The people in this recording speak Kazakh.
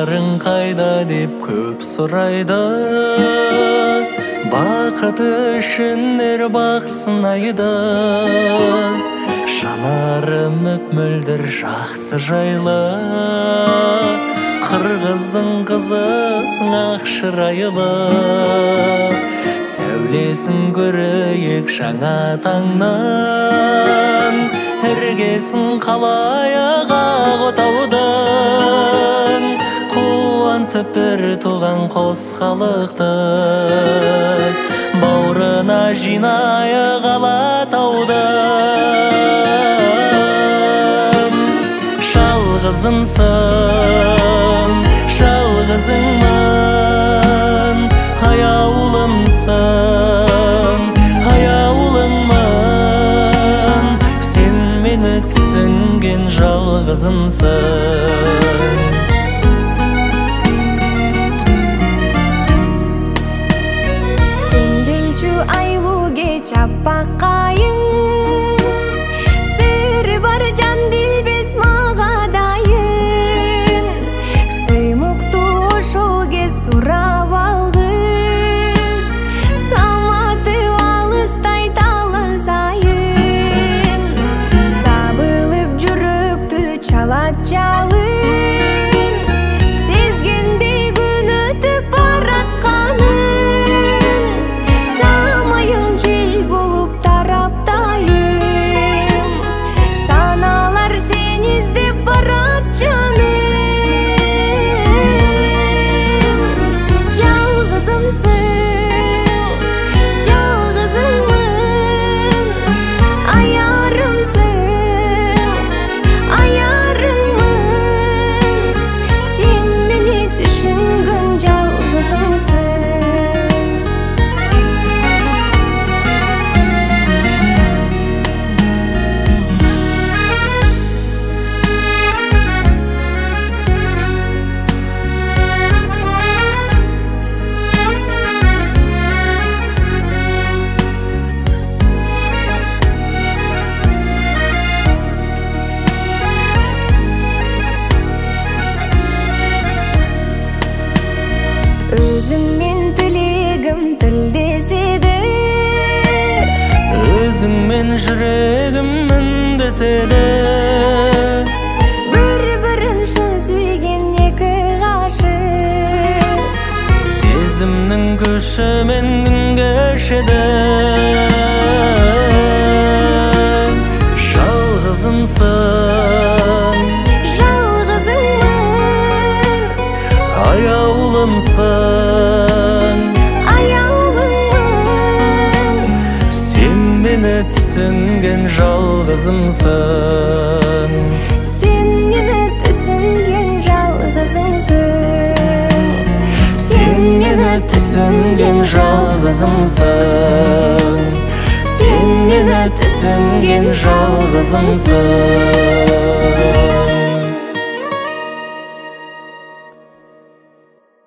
жарың қайда деп көп сұрайды. Бақыт үшін әр бақ сынайды. Жанарым мөп мөлдір жақсы жайлы. Қырғыздың қызысың ақ шырайлы. Сәулесін көрейік жаңа таңнан. Іргесін қалайық ақ қуантып бір туған қос халықты. Бауырына жинайық алатауды. Жалғызымсың жалғызыңмын аяулымсың аяулыңмын сен мені түсінген жалғызымсың. Өзіңмен жүрегім үндеседі бір бірін шын сүйген екі ғашық сезімнің күшімен күн кешеді жалғызымсың жалғызыңмын аяулымсың түсінген жалғызымсың сен мені түсінген жалғызымсың сен мені түсінген жалғызымсың сен мені түсінген жалғызымсың